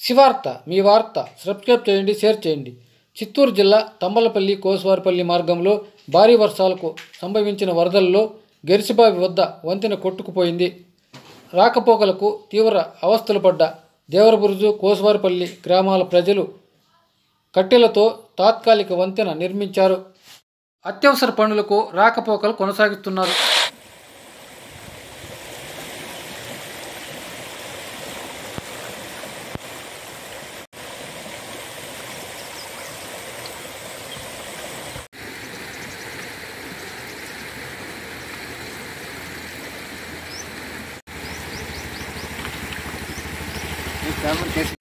శివార్త మీ వార్త సబ్స్క్రైబ్ చేయండి షేర్ చేయండి. చిత్తూరు జిల్లా తంబలపల్లి కోసువారిపల్లి మార్గంలో భారీ వర్షాలకు సంభవించిన వరదల్లో గెరిసిబావి వద్ద వంతెన కొట్టుకుపోయింది. రాకపోకలకు తీవ్ర అవస్థలు పడ్డ దేవరబురుజు కోసువారిపల్లి గ్రామాల ప్రజలు కట్టెలతో తాత్కాలిక వంతెన నిర్మించారు. అత్యవసర పనులకు రాకపోకలు కొనసాగిస్తున్నారు. câmera, que é